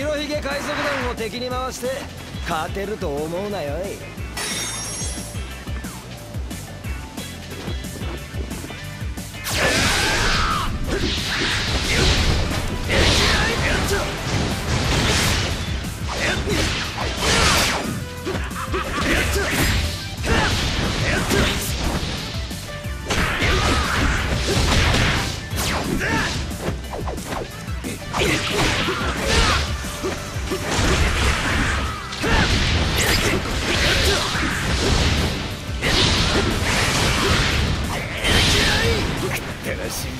白ひげ海賊団を敵に回して勝てると思うなよい。神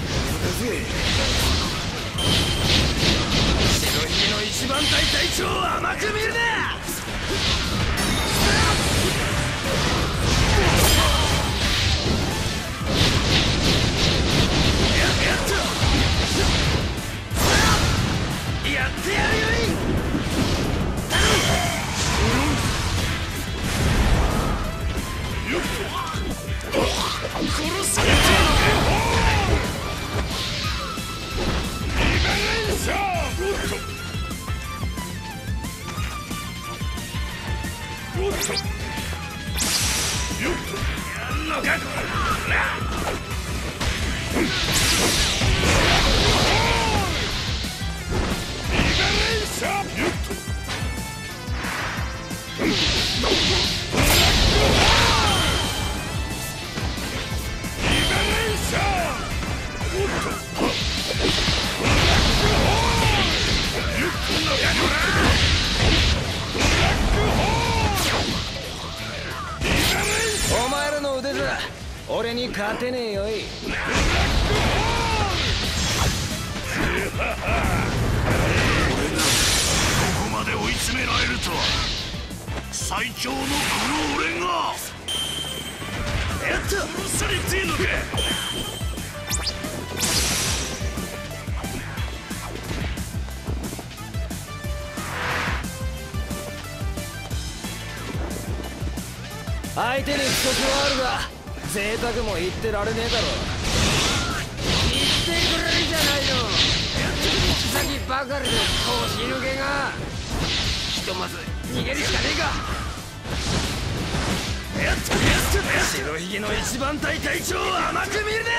っよのかこら俺に勝てねえよい。ここまで追い詰められるとは。最強のこの俺が。やった殺されてえのか相手に不足はあるが贅沢も言ってられねえだろ言ってくれるじゃないの。行き先ばかりで腰抜けが。ひとまず逃げるしかねえか。白ひげの一番大会長を甘く見るな。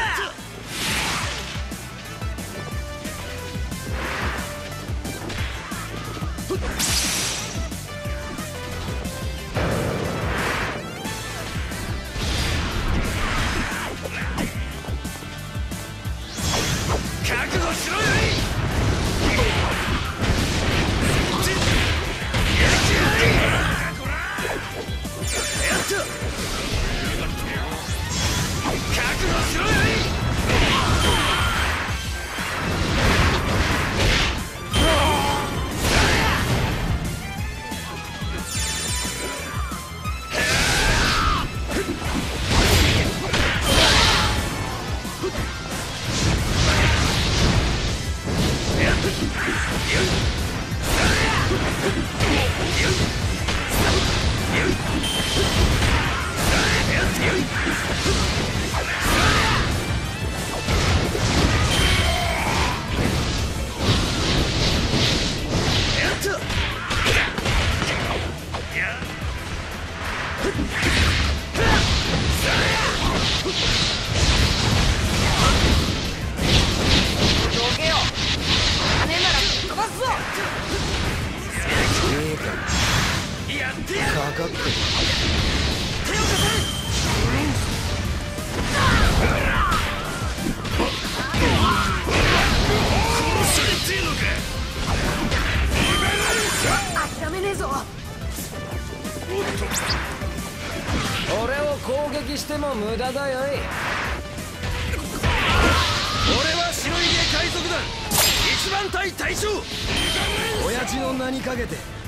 よし!かかってた。俺を攻撃しても無駄だよい俺は白ひげ海賊団一番隊隊長親父の名にかけて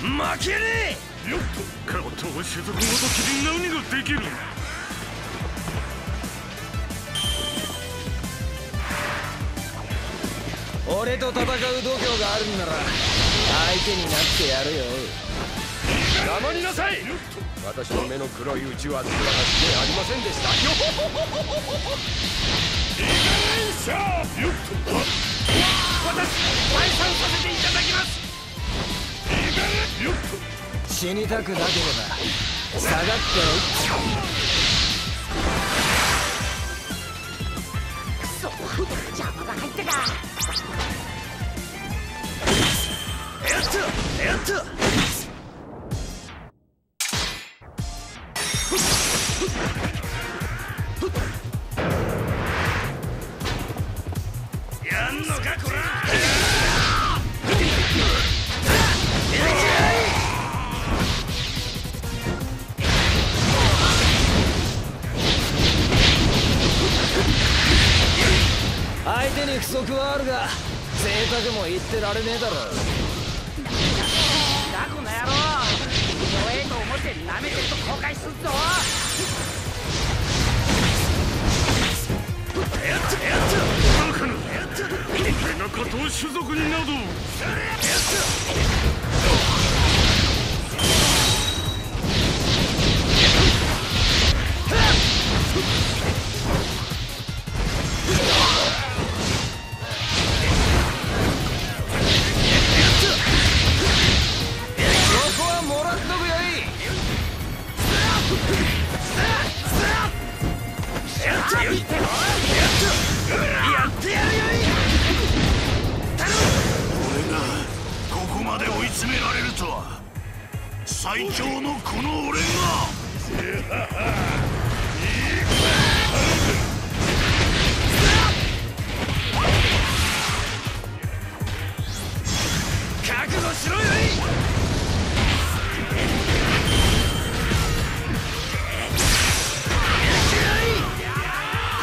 負けねえよ。っとカロットを種族ごときで何ができる俺と戦う度胸があるんなら相手になってやるよ。黙りなさい私の目の黒いうちは姿してありませんでしたよ。ほほほほほほイガレンシャーよ。っ死にたくなければ下がって。くそ邪魔が入ってたやったやった。やんのかこら。相手に不足はあるが贅沢も言ってられねえだろだこの野郎弱えと思って舐めてると後悔すんぞ。バカな俺が加藤種族になどこ最強のこの俺が。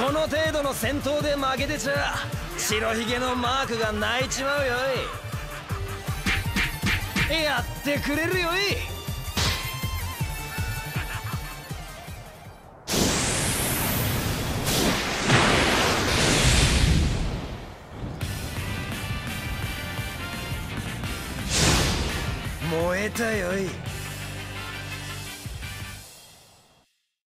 この程度の戦闘で負けてちゃ白ひげのマークが泣いちまうよい。やってくれるよい。燃えたよい。